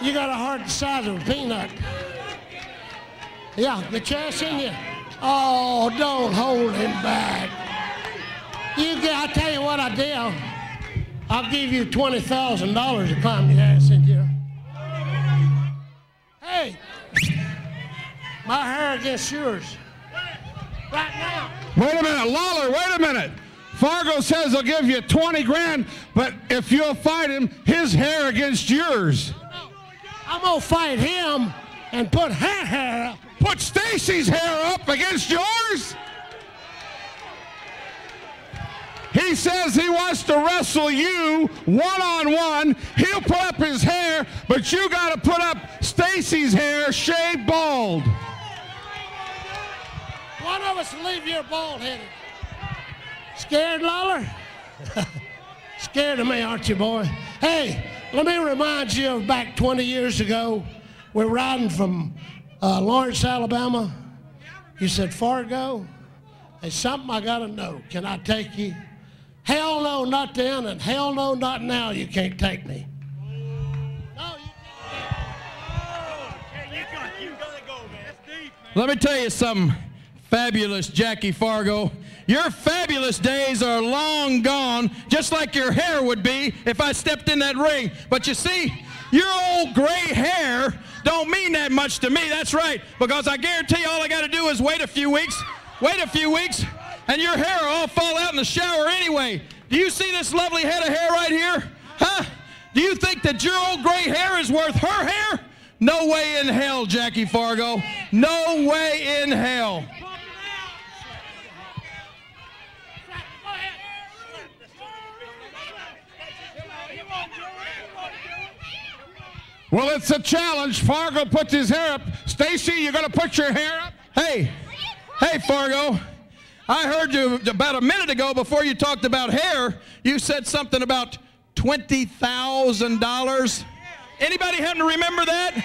You got a heart the size of a peanut. Yeah, the chest in you. Oh, don't hold him back. You get, I tell you what I did. I'll give you twenty thousand dollars to climb your ass in here. Hey, my hair against yours. Right now. Wait a minute, Lawler, wait a minute. Fargo says he'll give you 20 grand, but if you'll fight him, his hair against yours. I'm gonna fight him and put her hair up. Put Stacy's hair up against yours? He says he wants to wrestle you one on one. He'll put up his hair, but you got to put up Stacy's hair shaved bald. One of us leave here bald headed. Scared, Lawler? Scared of me, aren't you, boy? Hey, let me remind you of back 20 years ago. We're riding from uh, Lawrence, Alabama. You said, Fargo, there's something I got to know. Can I take you? Hell no, not then, and hell no, not now. You can't take me. Let me tell you something, fabulous Jackie Fargo. Your fabulous days are long gone, just like your hair would be if I stepped in that ring. But you see, your old gray hair don't mean that much to me. That's right, because I guarantee you all I got to do is wait a few weeks, wait a few weeks, and your hair will all fall out in the shower anyway. Do you see this lovely head of hair right here? Huh? Do you think that your old gray hair is worth her hair? No way in hell, Jackie Fargo. No way in hell. Well, it's a challenge. Fargo puts his hair up. Stacy, you're going to put your hair up? Hey, hey, Fargo. I heard you about a minute ago before you talked about hair. You said something about $20,000. Anybody happen to remember that?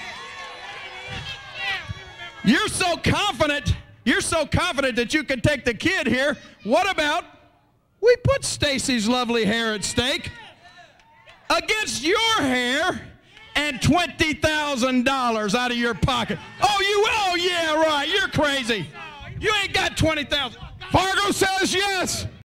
You're so confident. You're so confident that you can take the kid here. What about we put Stacy's lovely hair at stake against your hair and $20,000 out of your pocket? Oh, you, oh, yeah, right. You're crazy. You ain't got 20,000. Fargo says yes.